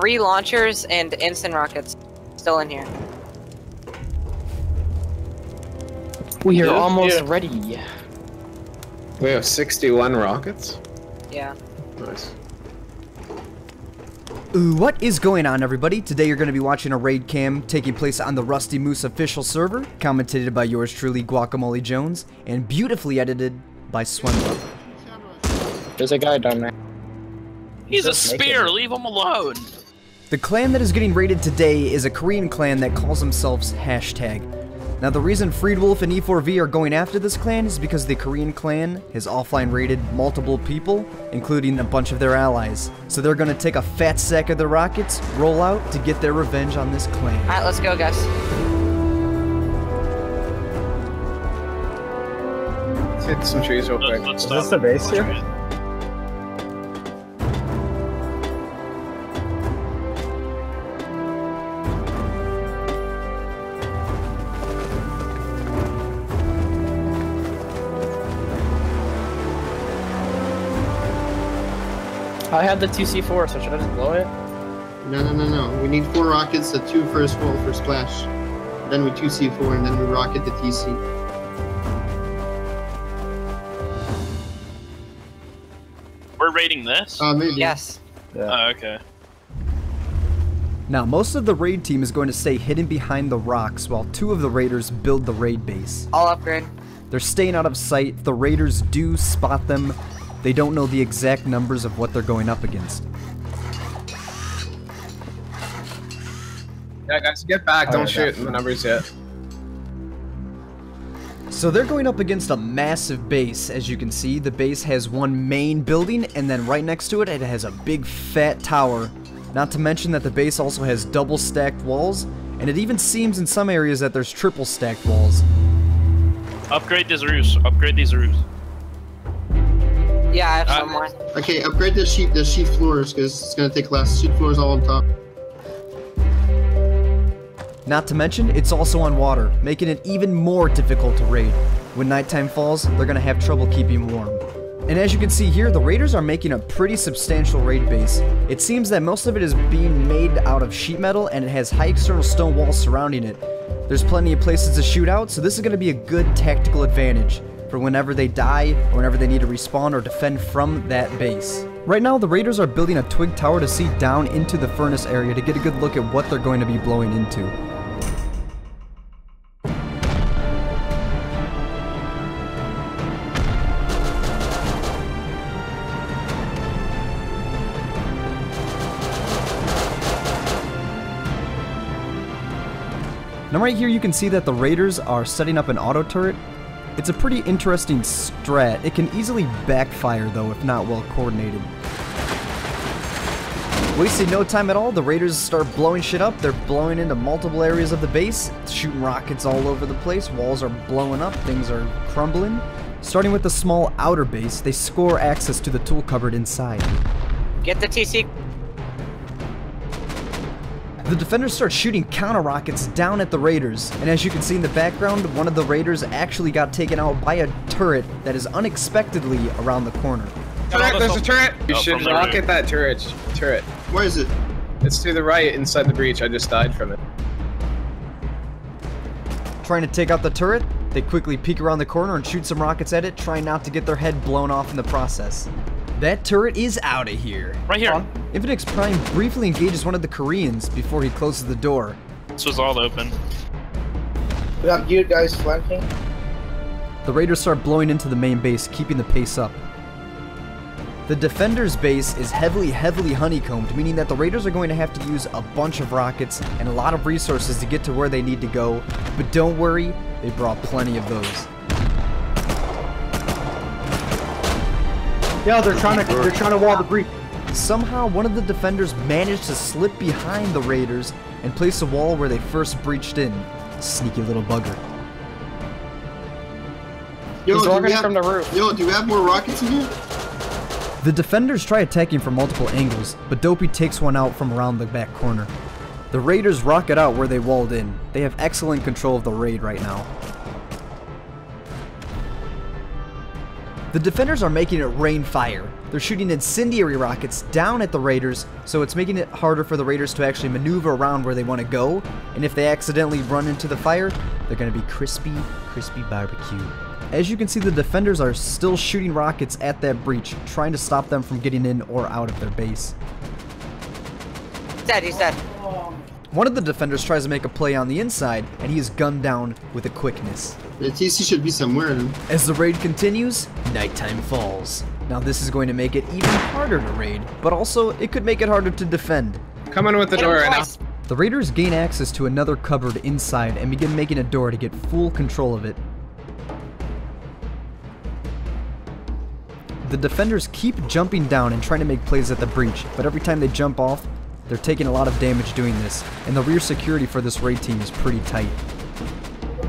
three launchers and instant rockets still in here. We are Yeah, almost yeah. ready. We have 61 rockets. Yeah. Nice. Ooh, what is going on, everybody? Today you're going to be watching a raid cam taking place on the Rusty Moose official server, commentated by yours truly, Guacamole Jones, and beautifully edited by Swemba. There's a guy down there. He's a spear. it. Leave him alone. The clan that is getting raided today is a Korean clan that calls themselves Hashtag. Now, the reason Friduwulf and E4V are going after this clan is because the Korean clan has offline raided multiple people, including a bunch of their allies. So they're going to take a fat sack of the rockets, roll out to get their revenge on this clan. Alright, let's go, guys. Let's hit some trees real quick. Let's Is stop. this the base here? I had the 2C4, so should I just blow it? No, no, no, no. We need four rockets, a two first roll for splash. Then we 2C4 and then we rocket the TC. We're raiding this. Uh, maybe. Yes. oh, okay. Now, most of the raid team is going to stay hidden behind the rocks while two of the raiders build the raid base. I'll upgrade. They're staying out of sight. If the raiders do spot them, they don't know the exact numbers of what they're going up against. Yeah, guys, get back. Don't shoot the numbers yet. So they're going up against a massive base, as you can see. The base has one main building, and then right next to it, it has a big fat tower. Not to mention that the base also has double stacked walls, and it even seems in some areas that there's triple stacked walls. Upgrade these roofs. Upgrade these roofs. Yeah, I have Uh, someone. Okay, upgrade the sheet, the sheet floors, because it's gonna take less. Sheet floors all on top. Not to mention, it's also on water, making it even more difficult to raid. When nighttime falls, they're gonna have trouble keeping warm. And as you can see here, the raiders are making a pretty substantial raid base. It seems that most of it is being made out of sheet metal and it has high external stone walls surrounding it. There's plenty of places to shoot out, so this is gonna be a good tactical advantage for whenever they die or whenever they need to respawn or defend from that base. Right now, the raiders are building a twig tower to see down into the furnace area to get a good look at what they're going to be blowing into. Now right here you can see that the raiders are setting up an auto turret. It's a pretty interesting strat. It can easily backfire though if not well coordinated. Wasting no time at all, the raiders start blowing shit up. They're blowing into multiple areas of the base, shooting rockets all over the place. Walls are blowing up, things are crumbling. Starting with the small outer base, they score access to the tool cupboard inside. Get the TC. The defenders start shooting counter rockets down at the raiders, and as you can see in the background, one of the raiders actually got taken out by a turret that is unexpectedly around the corner. Turret, there's a turret. You Oh, should from the rocket roof. that turret. Turret. Where is it? It's to the right inside the breach. I just died from it. Trying to take out the turret, they quickly peek around the corner and shoot some rockets at it, trying not to get their head blown off in the process. That turret is out of here. Right here. Infinix Prime briefly engages one of the Koreans before he closes the door. This was all open. We got you guys flanking. The raiders start blowing into the main base, keeping the pace up. The defender's base is heavily, heavily honeycombed, meaning that the raiders are going to have to use a bunch of rockets and a lot of resources to get to where they need to go. But don't worry, they brought plenty of those. Yeah, they're trying to they're trying to wall the breach. Somehow, one of the defenders managed to slip behind the raiders and place a wall where they first breached in. Sneaky little bugger. Yo, He's do walking have, from the roof. yo, do we have more rockets in here? The defenders try attacking from multiple angles, but Dopey takes one out from around the back corner. The raiders rocket out where they walled in. They have excellent control of the raid right now. The defenders are making it rain fire. They're shooting incendiary rockets down at the Raiders, so it's making it harder for the Raiders to actually maneuver around where they want to go. And if they accidentally run into the fire, they're going to be crispy, crispy barbecue. As you can see, the defenders are still shooting rockets at that breach, trying to stop them from getting in or out of their base. He's dead, he's dead. One of the defenders tries to make a play on the inside, and he is gunned down with a quickness. The TC should be somewhere. Then. As the raid continues, nighttime falls. Now this is going to make it even harder to raid, but also it could make it harder to defend. Come Coming with the Hit door right now. The raiders gain access to another cupboard inside and begin making a door to get full control of it. The defenders keep jumping down and trying to make plays at the breach, but every time they jump off, they're taking a lot of damage doing this, and the rear security for this raid team is pretty tight.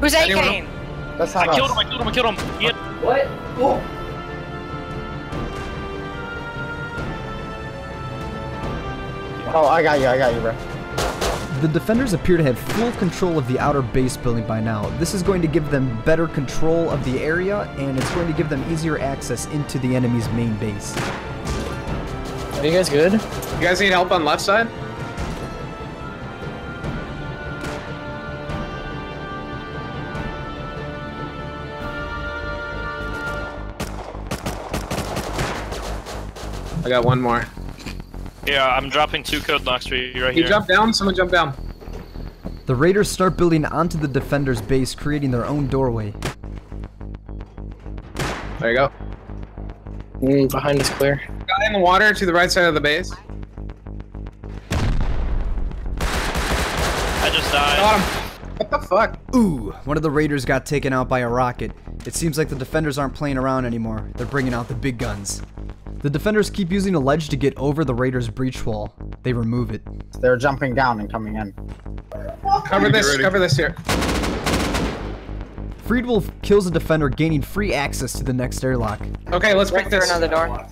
Who's Anyone? AKing? That's I not killed him, I killed him, I killed him. He had What? Oh. Oh, I got you, I got you, bro. The defenders appear to have full control of the outer base building by now. This is going to give them better control of the area, and it's going to give them easier access into the enemy's main base. Are you guys good? You guys need help on left side? I got one more. Yeah, I'm dropping two code locks for you right He here. jumped down. Someone jump down. The raiders start building onto the defender's base, creating their own doorway. There you go. Mm, behind is clear. Guy in the water to the right side of the base. I just died. Got him. What the fuck? Ooh, one of the raiders got taken out by a rocket. It seems like the defenders aren't playing around anymore. They're bringing out the big guns. The defenders keep using a ledge to get over the raiders' breach wall. They remove it. They're jumping down and coming in. Cover this. Cover this here. Friduwulf kills a defender, gaining free access to the next airlock. Okay, let's Break pick this. another door.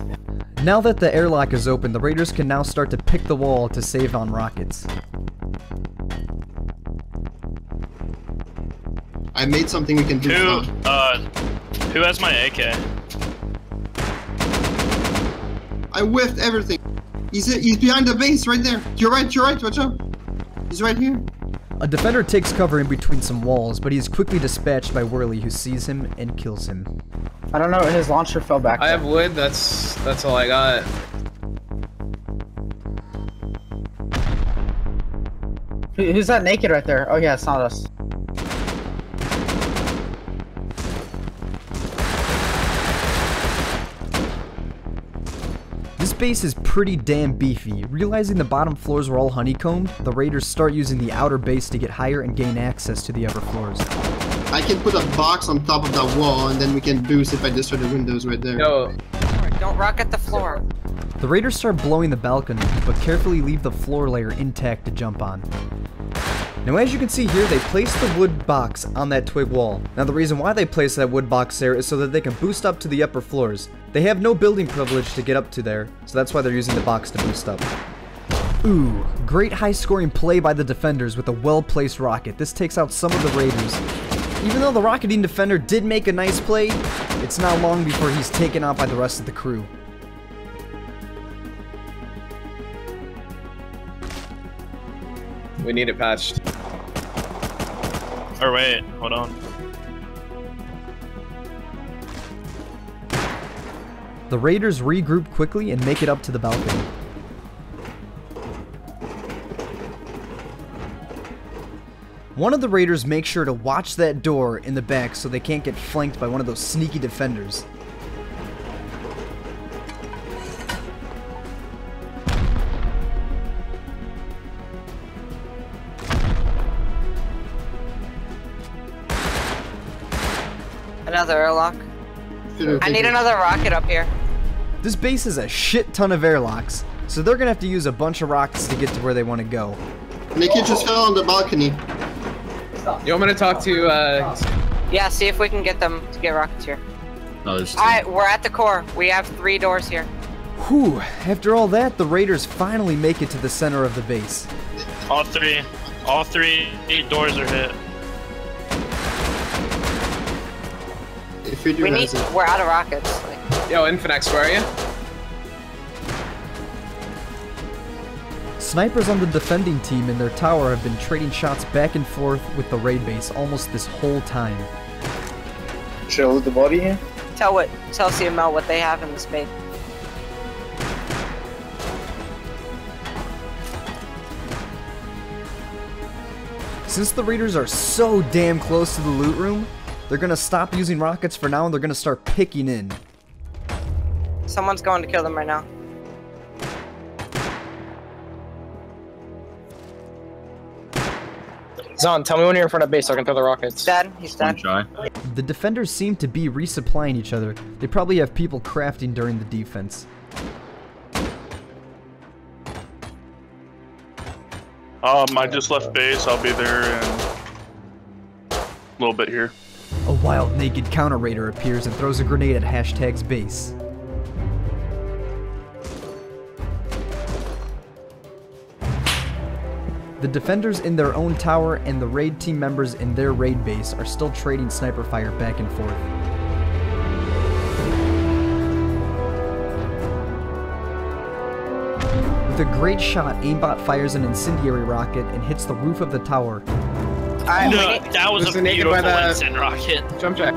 Now that the airlock is open, the raiders can now start to pick the wall to save on rockets. I made something we can do. Who, uh, who has my AK? I whiffed everything. He's he's behind the base right there. You're right. You're right. Watch out. He's right here. A defender takes cover in between some walls, but he is quickly dispatched by Whirly, who sees him and kills him. I don't know, his launcher fell back. I have wood. That's that's all I got. Who's that naked right there? Oh yeah, it's not us. This base is pretty damn beefy. Realizing the bottom floors were all honeycombed, the raiders start using the outer base to get higher and gain access to the upper floors. I can put a box on top of that wall, and then we can boost if I destroy the windows right there. No. Don't rock at the floor. The raiders start blowing the balcony, but carefully leave the floor layer intact to jump on. Now as you can see here, they placed the wood box on that twig wall. Now the reason why they placed that wood box there is so that they can boost up to the upper floors. They have no building privilege to get up to there, so that's why they're using the box to boost up. Ooh, great high scoring play by the defenders with a well placed rocket. This takes out some of the raiders. Even though the rocketing defender did make a nice play, it's not long before he's taken out by the rest of the crew. we need it patched. Or wait, hold on. The raiders regroup quickly and make it up to the balcony. One of the raiders makes sure to watch that door in the back so they can't get flanked by one of those sneaky defenders. I need another rocket up here. This base has a shit ton of airlocks, so they're gonna have to use a bunch of rockets to get to where they want to go. Nikki just fell on the balcony. You want me to talk to? uh... Yeah, see if we can get them to get rockets here. No. Alright, we're at the core. We have three doors here. Whew, after all that, the raiders finally make it to the center of the base. All three, all three doors are hit. If you do, we need. It. We're out of rockets. Like. Yo, Infinex, where are you? Snipers on the defending team in their tower have been trading shots back and forth with the raid base almost this whole time. Show the body here? Tell what, tell CML what they have in this base. Since the readers are so damn close to the loot room, they're gonna stop using rockets for now and they're gonna start picking in. Someone's going to kill them right now. Zon, tell me when you're in front of base so I can throw the rockets. Dead. He's dead. The defenders seem to be resupplying each other. They probably have people crafting during the defense. Um, I just left base. I'll be there in a little bit here. A wild naked counter raider appears and throws a grenade at hashtag's base. The defenders in their own tower and the raid team members in their raid base are still trading sniper fire back and forth. With a great shot, aimbot fires an incendiary rocket and hits the roof of the tower. Alright, we No, need- that was This a is naked by beautiful the- ensign rocket. Jump jack.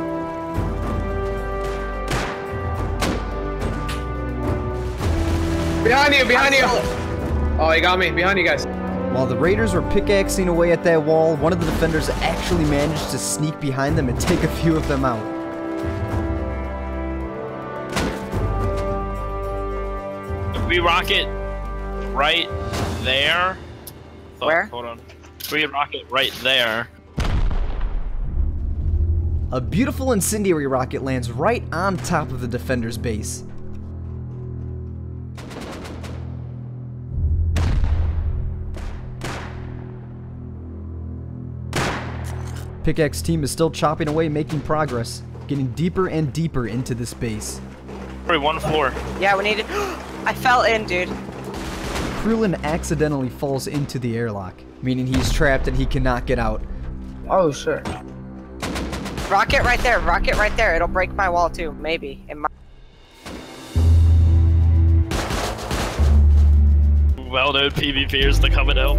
Behind you, behind you! Oh, he got me. Behind you guys. While the raiders were pickaxing away at that wall, one of the defenders actually managed to sneak behind them and take a few of them out. If we rocket right there. Fuck, Where? Hold on. If we rocket right there. A beautiful incendiary rocket lands right on top of the defender's base. Pickaxe team is still chopping away, making progress, getting deeper and deeper into this base. Probably one floor. Yeah, we need to. I fell in, dude. Krulin accidentally falls into the airlock, meaning he's trapped and he cannot get out. Oh shit. Rocket right there. Rocket right there. It'll break my wall too. Maybe. It might. Well known PvPers to come and help.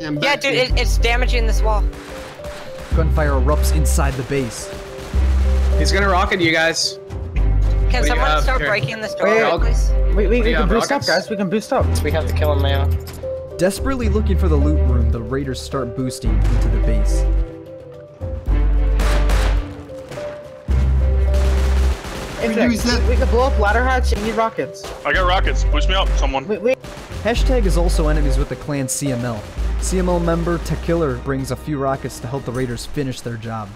Yeah, Yeah, dude, it, it's damaging this wall. Gunfire erupts inside the base. He's gonna rocket you guys. Can Wait, someone start here. breaking this door, Wait, out, please? We, we, we can boost rockets. up, guys. We can boost up. We have to kill him now. Desperately looking for the loot room, the raiders start boosting into the base. Index, use we, we can blow up ladder hatch and need rockets. I got rockets. Boost me up, someone. We, we, Hashtag is also enemies with the clan CML. CML member Takiller brings a few rockets to help the raiders finish their job.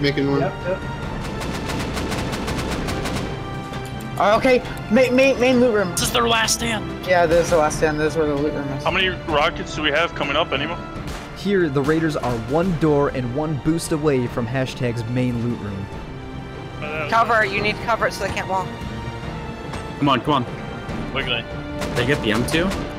Making one. uh, okay, main, main, main loot room. This is their last stand. Yeah, this is the last stand. This is where the loot room is. How many rockets do we have coming up, Animo? Here, the raiders are one door and one boost away from hashtag's main loot room. Cover. You need to cover it so they can't walk. Come on, come on. Quickly. They get the M2?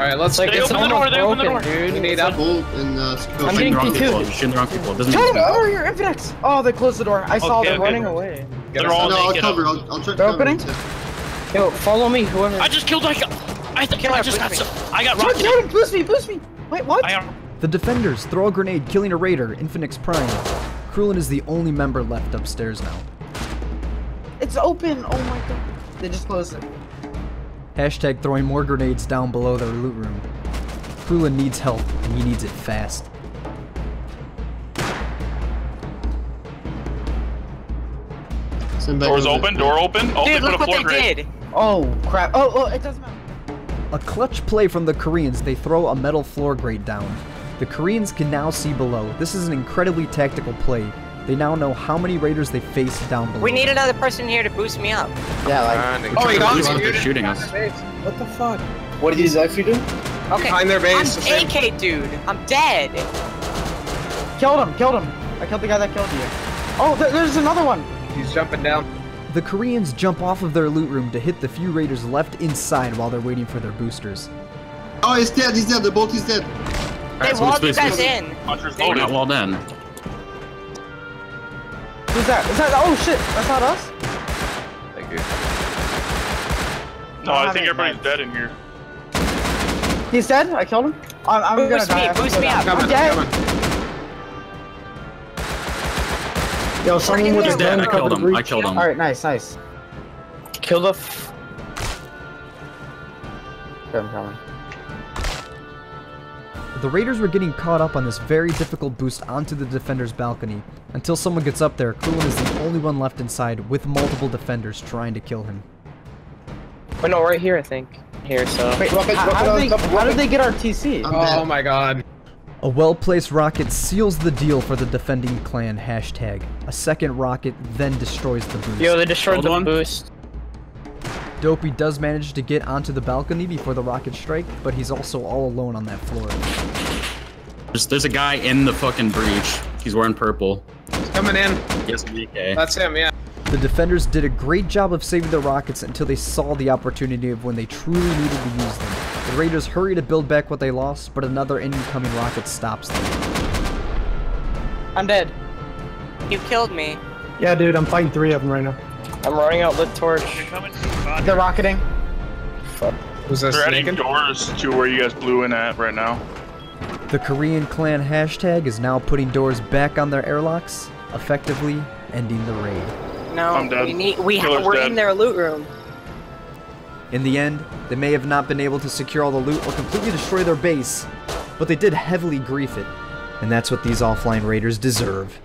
Alright, let's like They it's open the door, they open the door. dude. We need It's up. And uh, scope. I'm getting the wrong P2. people. You're shooting the wrong people. It doesn't Kill mean them! Oh, your Infinix! Oh, they closed the door. I saw Okay, them okay. running running away. away. Get They're all up. No, I'll naked. cover. I'll, I'll try to They're opening? too. Yo, follow me, whoever. I just killed like I think Kill I just got some. I got Kill, rocket. kill him! Boost me! Boost me! Wait, what? The defenders throw a grenade, killing a raider, Infinix Prime. Krulin is the only member left upstairs now. It's open! Oh my god. They just closed it. Hashtag throwing more grenades down below their loot room. Krulin needs help, and he needs it fast. Send back Doors open, door open. Oh, Dude, they put a look what floor they grate. did. Oh, crap. Oh, oh, it doesn't matter. A clutch play from the Koreans, they throw a metal floor grate down. The Koreans can now see below. This is an incredibly tactical play. They now know how many raiders they face down below. We need another person here to boost me up. Yeah, like. Oh, he got me, They're shooting us. What the fuck? What did Zyphy do? Okay. Behind their base. the I'm same- AK, dude. I'm dead. Killed him, killed him. I killed the guy that killed you. Oh, there, there's another one. He's jumping down. The Koreans jump off of their loot room to hit the few raiders left inside while they're waiting for their boosters. Oh, he's dead. He's dead. The bolt is dead. They Alright, so walled you let's guys boost- in. Hunter's We're not loaded. walled in. Who's that? Is that? Oh shit, that's not us. Thank you. No, I having think everybody's meds. dead in here. He's dead. I killed him. I'm, I'm gonna Boost die. me, boost me die. up. I'm Coming, dead. coming. Yo, someone with a dead. gun I killed him. I killed him. All right, nice, nice. Kill the. F- Okay, I'm coming. The Raiders were getting caught up on this very difficult boost onto the defender's balcony. Until someone gets up there, Krulin is the only one left inside with multiple defenders trying to kill him. Wait, no, right here, I think. Here, so. Wait, how, how did they, how did they get our TC? Oh my god. A well-placed rocket seals the deal for the defending clan hashtag. A second rocket then destroys the boost. Yo, they destroyed Hold the on. boost. Dopey does manage to get onto the balcony before the rockets strike, but he's also all alone on that floor. There's, there's a guy in the fucking breach. He's wearing purple. He's coming in. Yes, VK. That's him, yeah. The defenders did a great job of saving the rockets until they saw the opportunity of when they truly needed to use them. The Raiders hurry to build back what they lost, but another incoming rocket stops them. I'm dead. You killed me. Yeah, dude, I'm fighting three of them right now. I'm running out lit torch. You're coming. Body. They're rocketing. Who's this They're adding naked? doors to where you guys blew in at right now. The Korean clan hashtag is now putting doors back on their airlocks, effectively ending the raid. No, I'm dead. we need. We Killer's we're dead. in their loot room. In the end, they may have not been able to secure all the loot or completely destroy their base, but they did heavily grief it. And that's what these offline raiders deserve.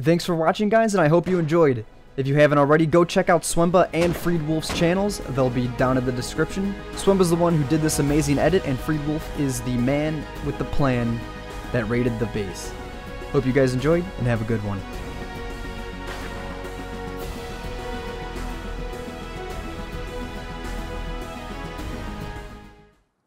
Thanks for watching, guys, and I hope you enjoyed. If you haven't already, go check out Swemba and Friduwulf's channels. They'll be down in the description. Swemba's the one who did this amazing edit, and Friduwulf is the man with the plan that raided the base. Hope you guys enjoyed, and have a good one.